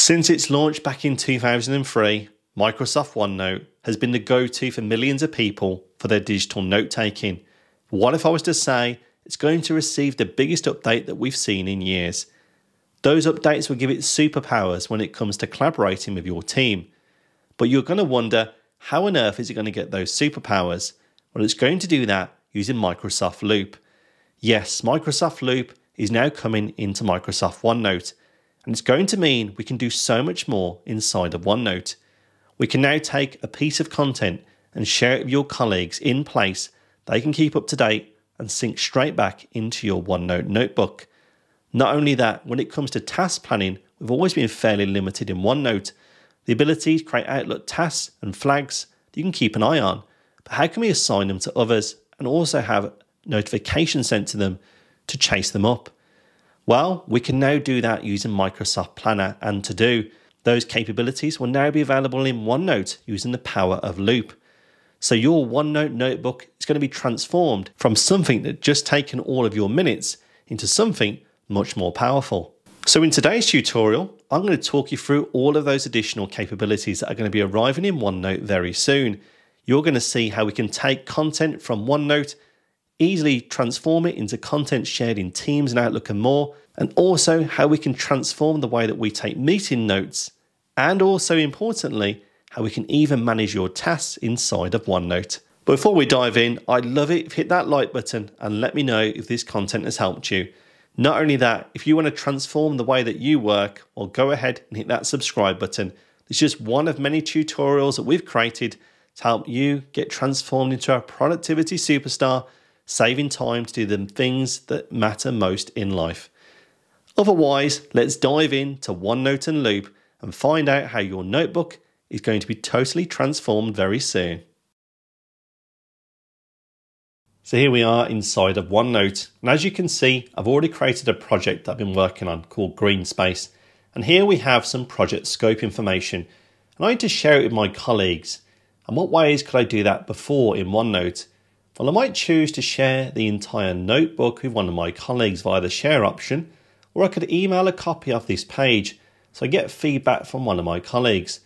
Since its launch back in 2003, Microsoft OneNote has been the go to for millions of people for their digital note taking. What if I was to say it's going to receive the biggest update that we've seen in years? Those updates will give it superpowers when it comes to collaborating with your team. But you're going to wonder how on earth is it going to get those superpowers? Well, it's going to do that using Microsoft Loop. Yes, Microsoft Loop is now coming into Microsoft OneNote, and it's going to mean we can do so much more inside of OneNote. We can now take a piece of content and share it with your colleagues in place. They can keep up to date and sync straight back into your OneNote notebook. Not only that, when it comes to task planning, we've always been fairly limited in OneNote. The ability to create Outlook tasks and flags that you can keep an eye on, but how can we assign them to others and also have notifications sent to them to chase them up? Well, we can now do that using Microsoft Planner and To Do. Those capabilities will now be available in OneNote using the power of Loop. So your OneNote notebook is going to be transformed from something that just taken all of your minutes into something much more powerful. So in today's tutorial, I'm going to talk you through all of those additional capabilities that are going to be arriving in OneNote very soon. You're going to see how we can take content from OneNote easily transform it into content shared in Teams and Outlook and more, and also how we can transform the way that we take meeting notes, and also importantly, how we can even manage your tasks inside of OneNote. Before we dive in, I'd love it if you hit that like button and let me know if this content has helped you. Not only that, if you want to transform the way that you work, well, go ahead and hit that subscribe button. It's just one of many tutorials that we've created to help you get transformed into a productivity superstar saving time to do the things that matter most in life. Otherwise, let's dive into OneNote and Loop and find out how your notebook is going to be totally transformed very soon. So here we are inside of OneNote. And as you can see, I've already created a project that I've been working on called Green Space. And here we have some project scope information. And I need to share it with my colleagues. And what ways could I do that before in OneNote? Well, I might choose to share the entire notebook with one of my colleagues via the share option, or I could email a copy of this page so I get feedback from one of my colleagues.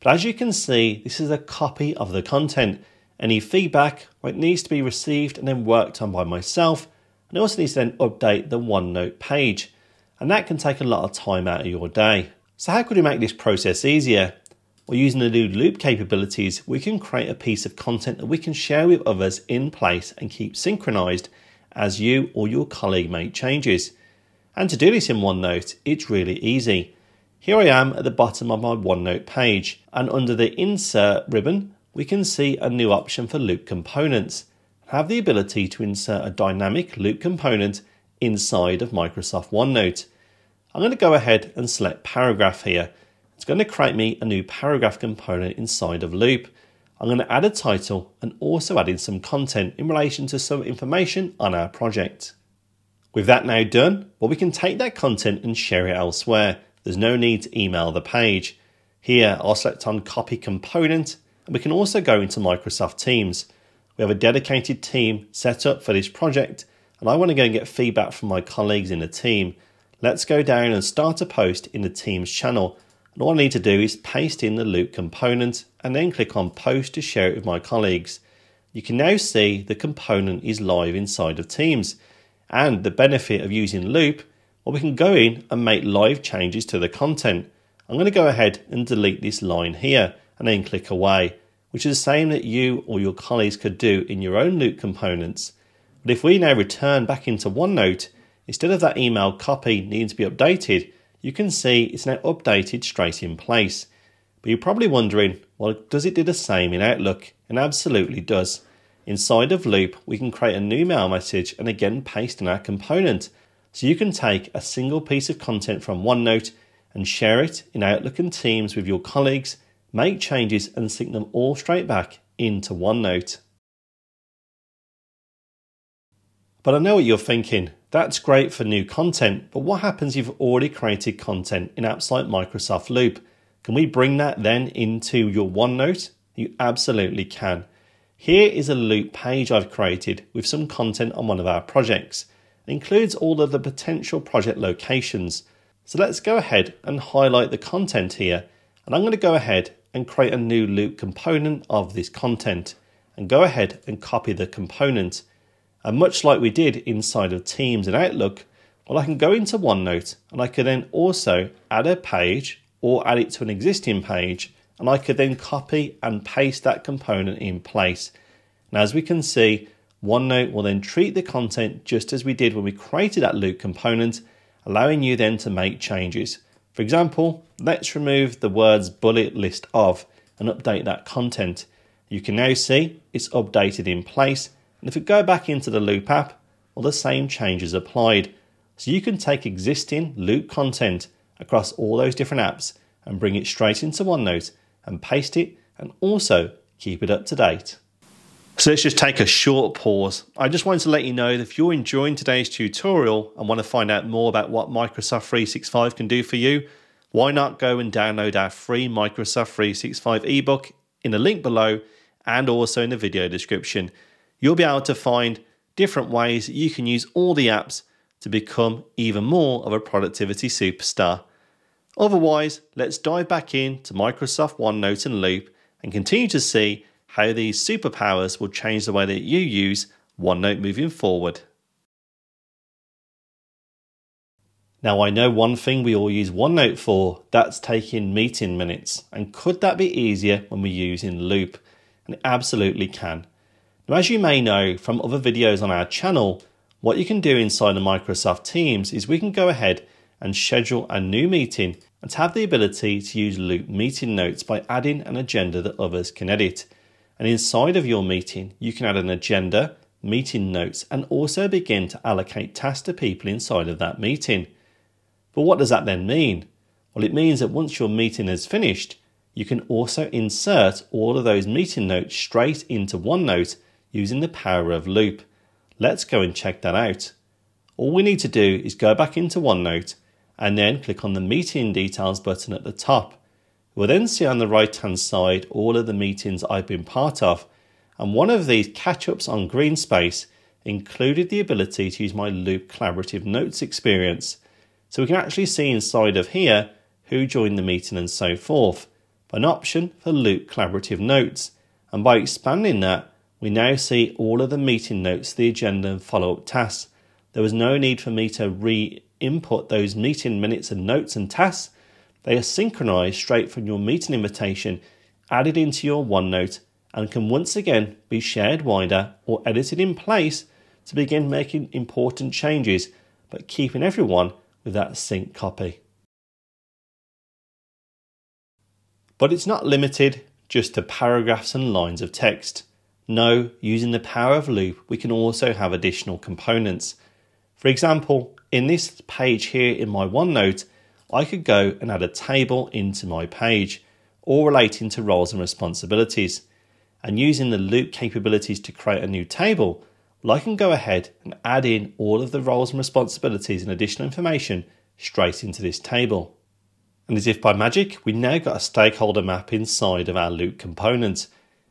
But as you can see, this is a copy of the content. Any feedback well, it needs to be received and then worked on by myself, and it also needs to then update the OneNote page. And that can take a lot of time out of your day. So how could we make this process easier? Well, using the new loop capabilities, we can create a piece of content that we can share with others in place and keep synchronized as you or your colleague make changes. And to do this in OneNote, it's really easy. Here I am at the bottom of my OneNote page, and under the Insert ribbon, we can see a new option for loop components. Have the ability to insert a dynamic loop component inside of Microsoft OneNote. I'm going to go ahead and select paragraph here it's going to create me a new paragraph component inside of Loop. I'm going to add a title and also add in some content in relation to some information on our project. With that now done, well, we can take that content and share it elsewhere. There's no need to email the page. Here, I'll select on copy component, and we can also go into Microsoft Teams. We have a dedicated team set up for this project, and I want to go and get feedback from my colleagues in the team. Let's go down and start a post in the Teams channel and all I need to do is paste in the loop component and then click on post to share it with my colleagues. You can now see the component is live inside of Teams. And the benefit of using loop, well, we can go in and make live changes to the content. I'm going to go ahead and delete this line here and then click away, which is the same that you or your colleagues could do in your own loop components. But if we now return back into OneNote, instead of that email copy needing to be updated, you can see it's now updated straight in place. But you're probably wondering, well, does it do the same in Outlook? And absolutely does. Inside of Loop, we can create a new mail message and again paste in our component. So you can take a single piece of content from OneNote and share it in Outlook and Teams with your colleagues, make changes and sync them all straight back into OneNote. But I know what you're thinking. That's great for new content, but what happens if you've already created content in apps like Microsoft Loop? Can we bring that then into your OneNote? You absolutely can. Here is a loop page I've created with some content on one of our projects. It includes all of the potential project locations. So let's go ahead and highlight the content here. And I'm going to go ahead and create a new loop component of this content and go ahead and copy the component. And much like we did inside of Teams and Outlook, well, I can go into OneNote and I can then also add a page or add it to an existing page and I could then copy and paste that component in place. Now, as we can see, OneNote will then treat the content just as we did when we created that loop component, allowing you then to make changes. For example, let's remove the words bullet list of and update that content. You can now see it's updated in place. And if we go back into the Loop app, well, the same changes applied. So you can take existing Loop content across all those different apps and bring it straight into OneNote and paste it and also keep it up to date. So let's just take a short pause. I just wanted to let you know that if you're enjoying today's tutorial and want to find out more about what Microsoft 365 can do for you, why not go and download our free Microsoft 365 ebook in the link below and also in the video description. You'll be able to find different ways you can use all the apps to become even more of a productivity superstar. Otherwise, let's dive back into Microsoft OneNote and Loop and continue to see how these superpowers will change the way that you use OneNote moving forward. Now, I know one thing we all use OneNote for that's taking meeting minutes. And could that be easier when we use in Loop? And it absolutely can. Now, as you may know from other videos on our channel, what you can do inside of Microsoft Teams is we can go ahead and schedule a new meeting and have the ability to use Loop meeting notes by adding an agenda that others can edit. And inside of your meeting, you can add an agenda, meeting notes, and also begin to allocate tasks to people inside of that meeting. But what does that then mean? Well, it means that once your meeting is finished, you can also insert all of those meeting notes straight into OneNote using the power of Loop. Let's go and check that out. All we need to do is go back into OneNote and then click on the meeting details button at the top. We'll then see on the right hand side all of the meetings I've been part of, and one of these catch ups on Greenspace included the ability to use my Loop Collaborative Notes experience. So we can actually see inside of here who joined the meeting and so forth, an option for Loop Collaborative Notes. And by expanding that, we now see all of the meeting notes, the agenda and follow up tasks. There was no need for me to re input those meeting minutes and notes and tasks, they are synchronized straight from your meeting invitation, added into your OneNote, and can once again be shared wider or edited in place to begin making important changes, but keeping everyone with that sync copy. But it's not limited just to paragraphs and lines of text. No, using the power of Loop, we can also have additional components. For example, in this page here in my OneNote, I could go and add a table into my page, all relating to roles and responsibilities. And using the loop capabilities to create a new table, well, I can go ahead and add in all of the roles and responsibilities and additional information straight into this table. And as if by magic, we now got a stakeholder map inside of our loop component.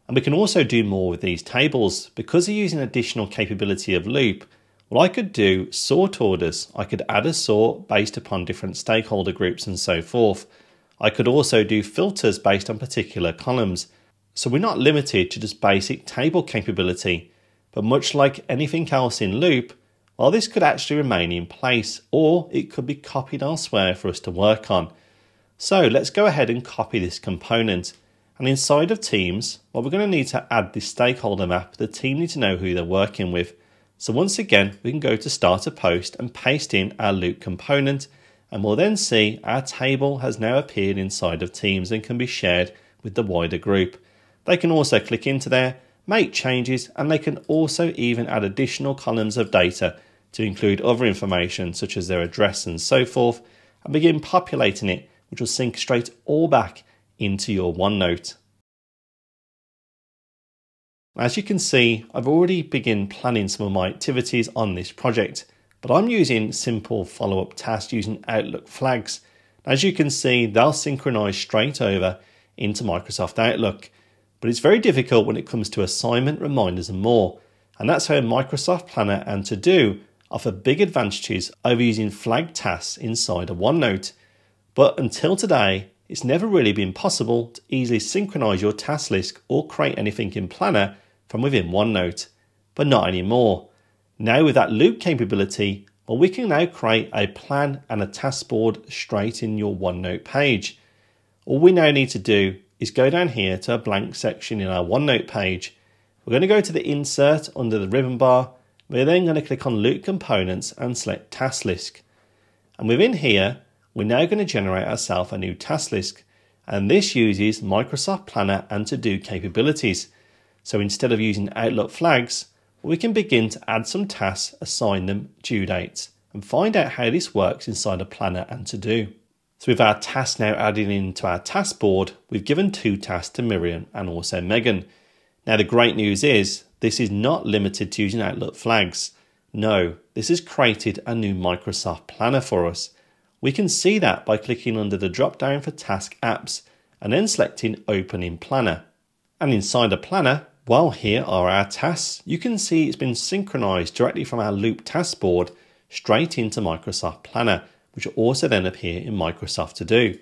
And we can also do more with these tables. Because they're using additional capability of loop, well, I could do sort orders. I could add a sort based upon different stakeholder groups and so forth. I could also do filters based on particular columns. So we're not limited to just basic table capability, but much like anything else in Loop, while this could actually remain in place or it could be copied elsewhere for us to work on. So let's go ahead and copy this component. And inside of Teams, well, we're going to need to add this stakeholder map. The team need to know who they're working with. So once again, we can go to start a post and paste in our loop component and we'll then see our table has now appeared inside of Teams and can be shared with the wider group. They can also click into there, make changes, and they can also even add additional columns of data to include other information such as their address and so forth, and begin populating it, which will sync straight all back into your OneNote. As you can see, I've already begun planning some of my activities on this project, but I'm using simple follow-up tasks using Outlook flags. As you can see, they'll synchronize straight over into Microsoft Outlook, but it's very difficult when it comes to assignment, reminders and more. And that's how Microsoft Planner and To Do offer big advantages over using flagged tasks inside a OneNote. But until today, it's never really been possible to easily synchronize your task list or create anything in Planner from within OneNote. But not anymore. Now with that loop capability, well, we can now create a plan and a task board straight in your OneNote page. All we now need to do is go down here to a blank section in our OneNote page. We're going to go to the insert under the ribbon bar. We're then going to click on loop components and select task list. And within here, we're now going to generate ourselves a new task list. And this uses Microsoft Planner and to do capabilities. So instead of using Outlook flags, we can begin to add some tasks, assign them due dates, and find out how this works inside a planner and to do. So with our tasks now added into our task board, we've given two tasks to Miriam and also Megan. Now the great news is, this is not limited to using Outlook flags. No, this has created a new Microsoft Planner for us. We can see that by clicking under the drop down for Task Apps and then selecting Open in Planner. And inside a planner, while here are our tasks, you can see it's been synchronized directly from our Loop task board straight into Microsoft Planner, which will also then appear in Microsoft To Do.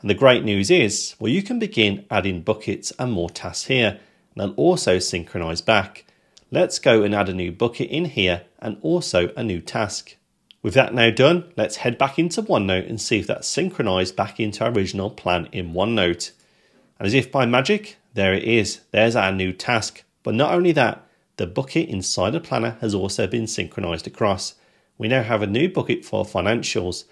And the great news is, well, you can begin adding buckets and more tasks here, and they'll also synchronize back. Let's go and add a new bucket in here and also a new task. With that now done, let's head back into OneNote and see if that's synchronized back into our original plan in OneNote. And as if by magic, there it is, there's our new task. But not only that, the bucket inside the planner has also been synchronized across. We now have a new bucket for financials.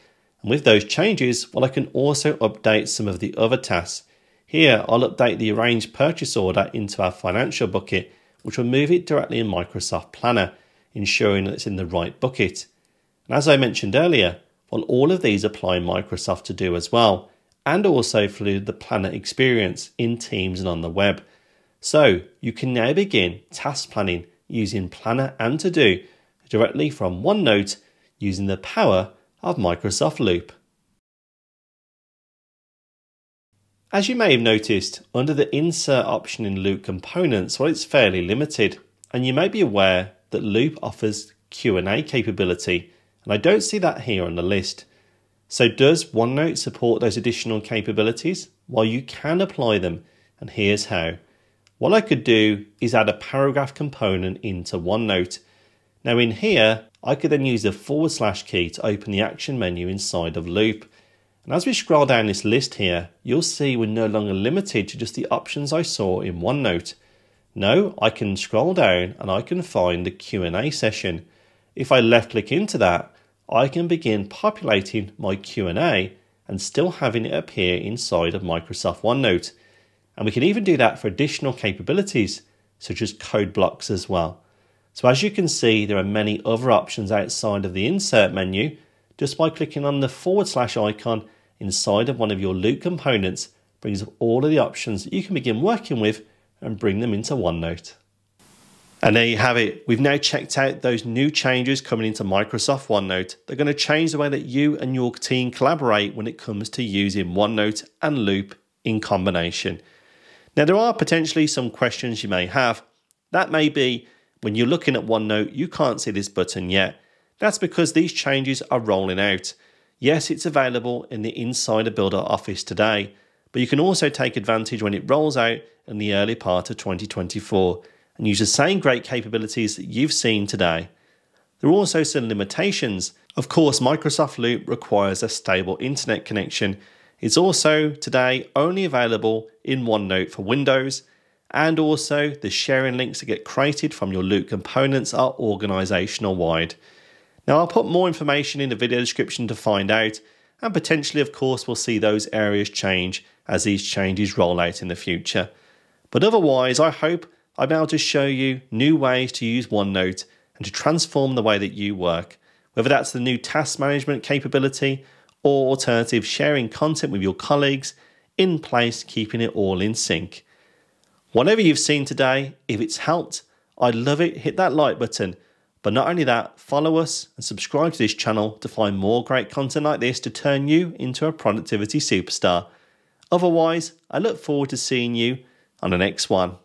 And with those changes, well, I can also update some of the other tasks. Here, I'll update the arranged purchase order into our financial bucket, which will move it directly in Microsoft Planner, ensuring that it's in the right bucket. And as I mentioned earlier, well, all of these apply Microsoft to do as well and also through the planner experience in Teams and on the web. So you can now begin task planning using Planner and To Do directly from OneNote using the power of Microsoft Loop. As you may have noticed, under the Insert option in Loop Components, well, it's fairly limited, and you may be aware that Loop offers Q&A capability, and I don't see that here on the list. So does OneNote support those additional capabilities? Well, you can apply them, and here's how. What I could do is add a paragraph component into OneNote. Now in here, I could then use the forward slash key to open the action menu inside of Loop. And as we scroll down this list here, you'll see we're no longer limited to just the options I saw in OneNote. No, I can scroll down and I can find the Q&A session. If I left click into that, I can begin populating my Q&A and still having it appear inside of Microsoft OneNote. And we can even do that for additional capabilities, such as code blocks as well. So as you can see, there are many other options outside of the insert menu. Just by clicking on the forward slash icon inside of one of your Loop components brings up all of the options that you can begin working with and bring them into OneNote. And there you have it. We've now checked out those new changes coming into Microsoft OneNote. They're going to change the way that you and your team collaborate when it comes to using OneNote and Loop in combination. Now, there are potentially some questions you may have. That may be when you're looking at OneNote, you can't see this button yet. That's because these changes are rolling out. Yes, it's available in the Insider Builder Office today, but you can also take advantage when it rolls out in the early part of 2024 and use the same great capabilities that you've seen today. There are also some limitations. Of course, Microsoft Loop requires a stable internet connection. It's also today only available in OneNote for Windows, and also the sharing links that get created from your Loop components are organizational wide. Now, I'll put more information in the video description to find out, and potentially, of course, we'll see those areas change as these changes roll out in the future. But otherwise, I hope I'm able to show you new ways to use OneNote and to transform the way that you work, whether that's the new task management capability or alternative sharing content with your colleagues in place, keeping it all in sync. Whatever you've seen today, if it's helped, I'd love it. Hit that like button. But not only that, follow us and subscribe to this channel to find more great content like this to turn you into a productivity superstar. Otherwise, I look forward to seeing you on the next one.